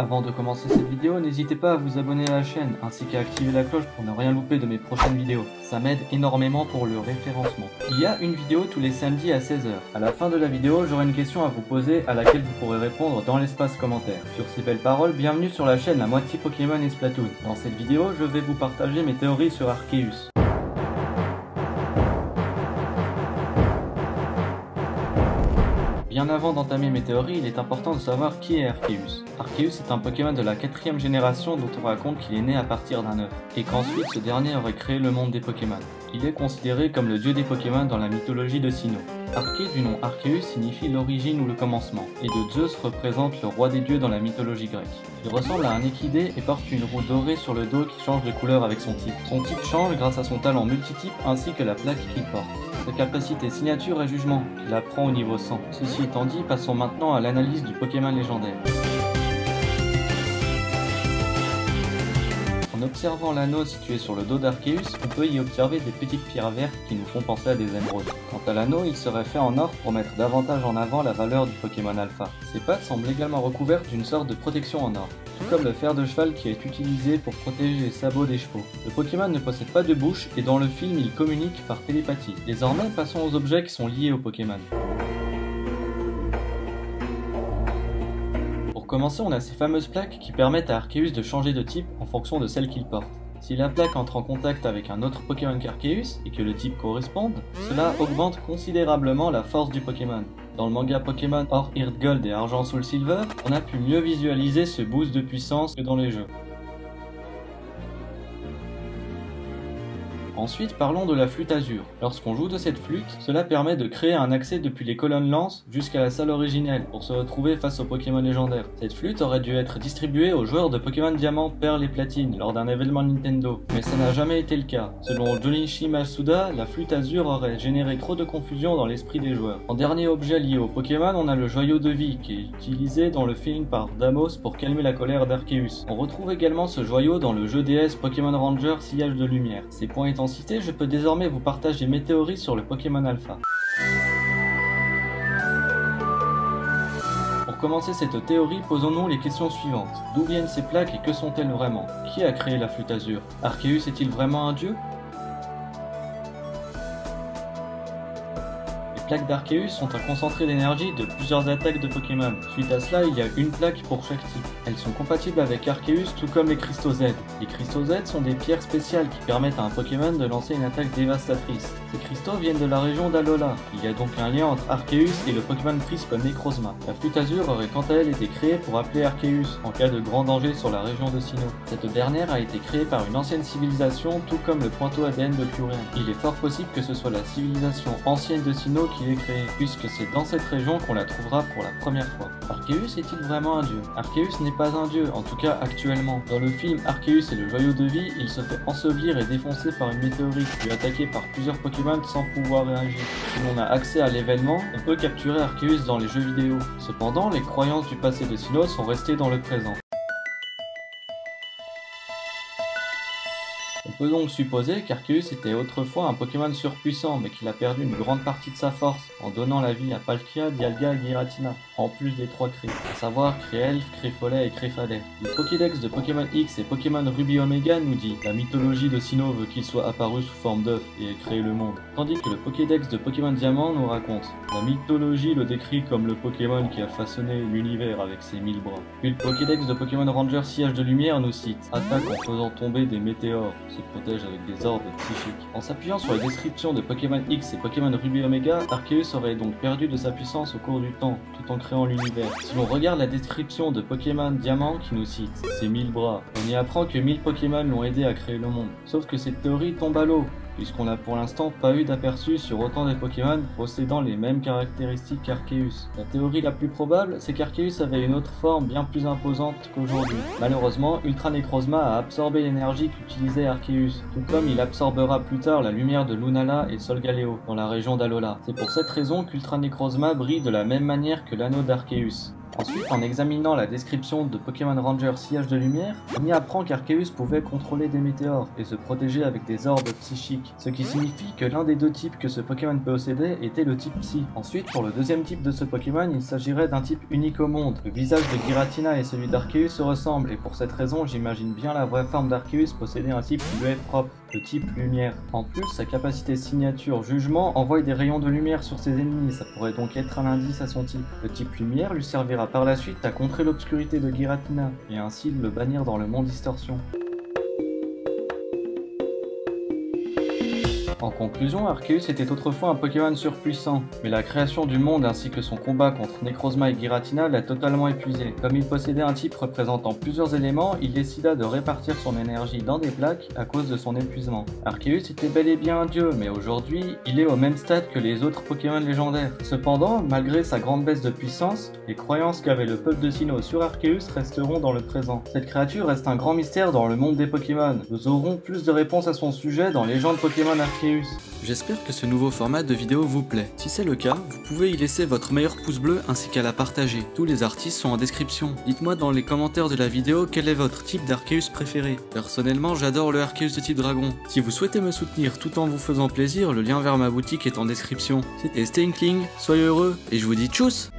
Avant de commencer cette vidéo, n'hésitez pas à vous abonner à la chaîne ainsi qu'à activer la cloche pour ne rien louper de mes prochaines vidéos. Ça m'aide énormément pour le référencement. Il y a une vidéo tous les samedis à 16h. À la fin de la vidéo, j'aurai une question à vous poser à laquelle vous pourrez répondre dans l'espace commentaire. Sur ces belles paroles, bienvenue sur la chaîne La Moitié Pokémon et Splatoon. Dans cette vidéo, je vais vous partager mes théories sur Arceus. Bien avant d'entamer mes théories, il est important de savoir qui est Arceus. Arceus est un Pokémon de la quatrième génération dont on raconte qu'il est né à partir d'un œuf, et qu'ensuite ce dernier aurait créé le monde des Pokémon. Il est considéré comme le dieu des Pokémon dans la mythologie de Sinnoh. Arché du nom Arceus signifie l'origine ou le commencement, et de Zeus représente le roi des dieux dans la mythologie grecque. Il ressemble à un équidé et porte une roue dorée sur le dos qui change de couleur avec son type. Son type change grâce à son talent multitype ainsi que la plaque qu'il porte sa capacité signature et jugement, qu'il apprend au niveau 100. Ceci étant dit, passons maintenant à l'analyse du Pokémon légendaire. Observant l'anneau situé sur le dos d'Arceus, on peut y observer des petites pierres vertes qui nous font penser à des émeraudes. Quant à l'anneau, il serait fait en or pour mettre davantage en avant la valeur du Pokémon Alpha. Ses pattes semblent également recouvertes d'une sorte de protection en or, tout comme le fer de cheval qui est utilisé pour protéger les sabots des chevaux. Le Pokémon ne possède pas de bouche et dans le film il communique par télépathie. Désormais, passons aux objets qui sont liés au Pokémon. Commencer, on a ces fameuses plaques qui permettent à Arceus de changer de type en fonction de celle qu'il porte. Si la plaque entre en contact avec un autre Pokémon qu'Arceus et que le type corresponde, cela augmente considérablement la force du Pokémon. Dans le manga Pokémon Or Earth Gold et Argent Soul Silver, on a pu mieux visualiser ce boost de puissance que dans les jeux. Ensuite, parlons de la flûte azur. Lorsqu'on joue de cette flûte, cela permet de créer un accès depuis les colonnes lance jusqu'à la salle originelle pour se retrouver face aux Pokémon légendaires. Cette flûte aurait dû être distribuée aux joueurs de Pokémon Diamant, Perle et Platine lors d'un événement Nintendo, mais ça n'a jamais été le cas. Selon Junichi Masuda, la flûte azur aurait généré trop de confusion dans l'esprit des joueurs. En dernier objet lié au Pokémon, on a le joyau de vie qui est utilisé dans le film par Damos pour calmer la colère d'Arceus. On retrouve également ce joyau dans le jeu DS Pokémon Ranger Sillage de Lumière. Ces points étant je peux désormais vous partager mes théories sur le Pokémon Alpha. Pour commencer cette théorie, posons-nous les questions suivantes. D'où viennent ces plaques et que sont-elles vraiment? Qui a créé la flûte azur? Arceus est-il vraiment un dieu? Plaques d'Arceus sont un concentré d'énergie de plusieurs attaques de Pokémon. Suite à cela, il y a une plaque pour chaque type. Elles sont compatibles avec Arceus tout comme les cristaux Z. Les cristaux Z sont des pierres spéciales qui permettent à un Pokémon de lancer une attaque dévastatrice. Ces cristaux viennent de la région d'Alola. Il y a donc un lien entre Arceus et le Pokémon Crisp Necrozma. La flûte azur aurait quant à elle été créée pour appeler Arceus en cas de grand danger sur la région de Sinnoh. Cette dernière a été créée par une ancienne civilisation tout comme le pointeau ADN de Curien. Il est fort possible que ce soit la civilisation ancienne de Sinnoh est créé, puisque c'est dans cette région qu'on la trouvera pour la première fois. Arceus est-il vraiment un dieu? Arceus n'est pas un dieu, en tout cas actuellement. Dans le film Arceus et le joyau de vie, il se fait ensevelir et défoncer par une météorite, puis attaqué par plusieurs Pokémon sans pouvoir réagir. Si l'on a accès à l'événement, on peut capturer Arceus dans les jeux vidéo. Cependant, les croyances du passé de Sinnoh sont restées dans le présent. Peut donc supposer qu'Arceus était autrefois un Pokémon surpuissant, mais qu'il a perdu une grande partie de sa force, en donnant la vie à Palkia, Dialga et Giratina, en plus des trois cris, à savoir Créelf, Créfolet et Créfadet. Le Pokédex de Pokémon X et Pokémon Ruby Omega nous dit la mythologie de Sinnoh veut qu'il soit apparu sous forme d'œuf et ait créé le monde, tandis que le Pokédex de Pokémon Diamant nous raconte la mythologie le décrit comme le Pokémon qui a façonné l'univers avec ses mille bras. Le Pokédex de Pokémon Ranger Sillage de Lumière nous cite attaque en faisant tomber des météores, protège avec des orbes psychiques. En s'appuyant sur les descriptions de Pokémon X et Pokémon Ruby Omega, Arceus aurait donc perdu de sa puissance au cours du temps, tout en l'univers. Si l'on regarde la description de Pokémon Diamant qui nous cite ses 1000 bras, on y apprend que 1000 Pokémon l'ont aidé à créer le monde. Sauf que cette théorie tombe à l'eau, puisqu'on n'a pour l'instant pas eu d'aperçu sur autant de Pokémon possédant les mêmes caractéristiques qu'Arceus. La théorie la plus probable, c'est qu'Arceus avait une autre forme bien plus imposante qu'aujourd'hui. Malheureusement, Ultra Necrozma a absorbé l'énergie qu'utilisait Arceus, tout comme il absorbera plus tard la lumière de Lunala et Solgaleo dans la région d'Alola. C'est pour cette raison qu'Ultra Necrozma brille de la même manière que l'anneau d'Arceus. Ensuite, en examinant la description de Pokémon Ranger Sillage de Lumière, on y apprend qu'Arceus pouvait contrôler des météores et se protéger avec des orbes psychiques, ce qui signifie que l'un des deux types que ce Pokémon possédait était le type Psy. Ensuite, pour le deuxième type de ce Pokémon, il s'agirait d'un type unique au monde. Le visage de Giratina et celui d'Arceus se ressemblent, et pour cette raison, j'imagine bien la vraie forme d'Arceus posséder un type qui lui est propre, le type lumière. En plus, sa capacité signature jugement envoie des rayons de lumière sur ses ennemis, ça pourrait donc être un indice à son type. Le type lumière lui servira par la suite à contrer l'obscurité de Giratina, et ainsi le bannir dans le monde distorsion. En conclusion, Arceus était autrefois un Pokémon surpuissant, mais la création du monde ainsi que son combat contre Necrozma et Giratina l'a totalement épuisé. Comme il possédait un type représentant plusieurs éléments, il décida de répartir son énergie dans des plaques à cause de son épuisement. Arceus était bel et bien un dieu, mais aujourd'hui, il est au même stade que les autres Pokémon légendaires. Cependant, malgré sa grande baisse de puissance, les croyances qu'avait le peuple de Sinnoh sur Arceus resteront dans le présent. Cette créature reste un grand mystère dans le monde des Pokémon. Nous aurons plus de réponses à son sujet dans Légende Pokémon Arceus. J'espère que ce nouveau format de vidéo vous plaît. Si c'est le cas, vous pouvez y laisser votre meilleur pouce bleu ainsi qu'à la partager. Tous les artistes sont en description. Dites-moi dans les commentaires de la vidéo quel est votre type d'Arceus préféré. Personnellement, j'adore le Arceus de type dragon. Si vous souhaitez me soutenir tout en vous faisant plaisir, le lien vers ma boutique est en description. C'était Stinkling, soyez heureux et je vous dis tchuss